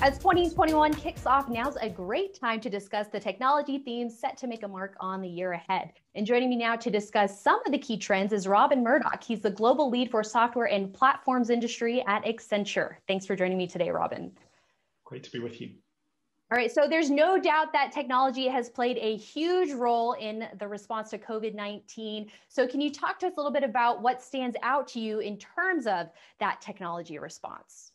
As 2021 kicks off, now's a great time to discuss the technology themes set to make a mark on the year ahead. And joining me now to discuss some of the key trends is Robin Murdoch. He's the global lead for software and platforms industry at Accenture. Thanks for joining me today, Robin. Great to be with you. All right, so there's no doubt that technology has played a huge role in the response to COVID 19. So, can you talk to us a little bit about what stands out to you in terms of that technology response?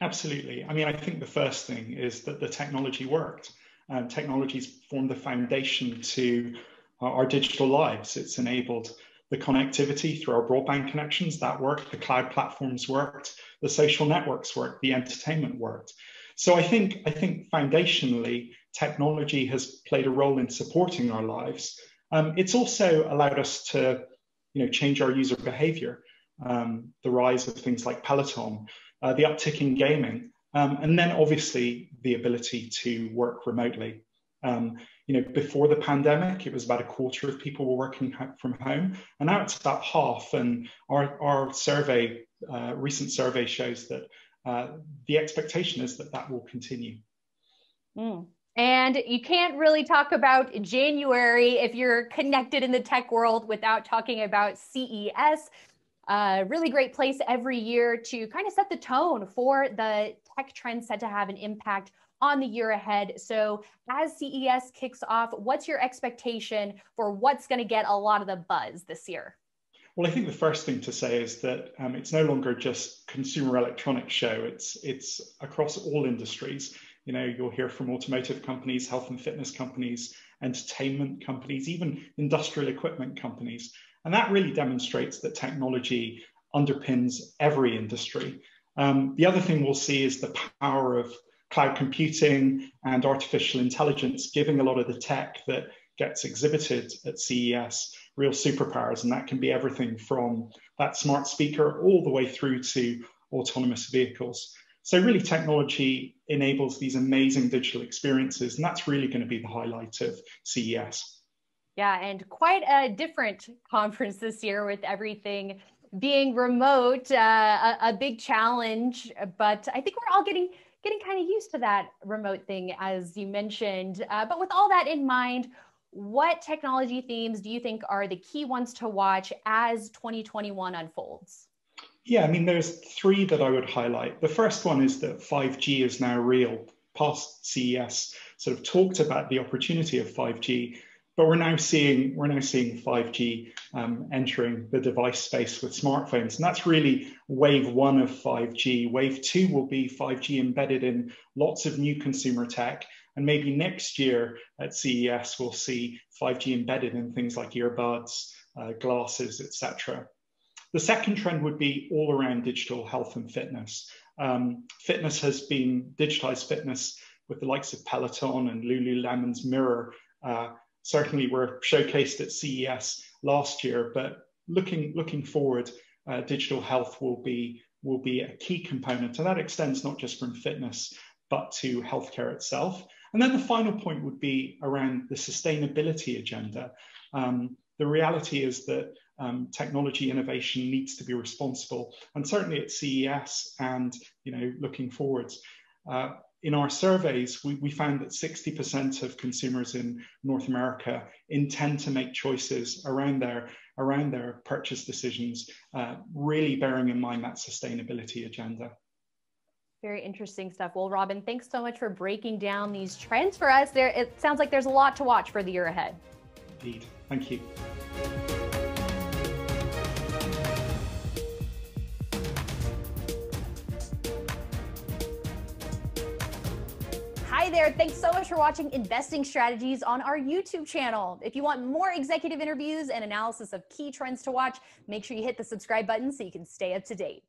Absolutely. I mean, I think the first thing is that the technology worked. Um, technologies formed the foundation to uh, our digital lives. It's enabled the connectivity through our broadband connections that worked, the cloud platforms worked, the social networks worked, the entertainment worked. So I think I think foundationally, technology has played a role in supporting our lives. Um, it's also allowed us to, you know, change our user behavior. Um, the rise of things like Peloton, uh, the uptick in gaming, um, and then obviously the ability to work remotely. Um, you know, before the pandemic, it was about a quarter of people were working from home, and now it's about half. And our our survey, uh, recent survey, shows that uh, the expectation is that that will continue. Mm. And you can't really talk about January if you're connected in the tech world without talking about CES a really great place every year to kind of set the tone for the tech trends set to have an impact on the year ahead. So, as CES kicks off, what's your expectation for what's going to get a lot of the buzz this year? Well, I think the first thing to say is that um, it's no longer just consumer electronics show. It's it's across all industries. You know, you'll hear from automotive companies, health and fitness companies, entertainment companies, even industrial equipment companies. And that really demonstrates that technology underpins every industry. Um, the other thing we'll see is the power of cloud computing and artificial intelligence giving a lot of the tech that gets exhibited at CES real superpowers. And that can be everything from that smart speaker all the way through to autonomous vehicles. So, really, technology enables these amazing digital experiences. And that's really going to be the highlight of CES. Yeah, and quite a different conference this year with everything being remote, uh, a, a, big challenge. But I think we're all getting getting kind of used to that remote thing, as you mentioned. Uh, but with all that in mind, what technology themes do you think are the key ones to watch as 2021 unfolds? Yeah, I mean, there's three that I would highlight. The first one is that 5G is now real. Past CES sort of talked about the opportunity of 5G but we're now seeing we're now seeing 5G um, entering the device space with smartphones, and that's really wave one of 5G. Wave two will be 5G embedded in lots of new consumer tech, and maybe next year at CES we'll see 5G embedded in things like earbuds, uh, glasses, etc. The second trend would be all around digital health and fitness. Um, fitness has been digitized fitness with the likes of Peloton and Lululemon's Mirror. Uh, certainly were showcased at CES last year, but looking looking forward, uh, digital health will be will be a key component, and that extends not just from fitness but to healthcare itself. And then the final point would be around the sustainability agenda. Um, the reality is that um, technology innovation needs to be responsible, and certainly at CES and you know looking forwards. Uh, in our surveys, we, we found that 60% of consumers in North America intend to make choices around their, around their purchase decisions, uh, really bearing in mind that sustainability agenda. Very interesting stuff. Well, Robin, thanks so much for breaking down these trends for us. There, it sounds like there's a lot to watch for the year ahead. Indeed. Thank you. There. Thanks so much for watching Investing Strategies on our YouTube channel. If you want more executive interviews and analysis of key trends to watch, make sure you hit the subscribe button so you can stay up to date.